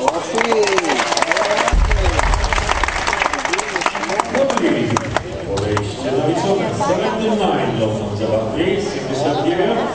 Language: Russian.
Молодцы! Подвиг. 79.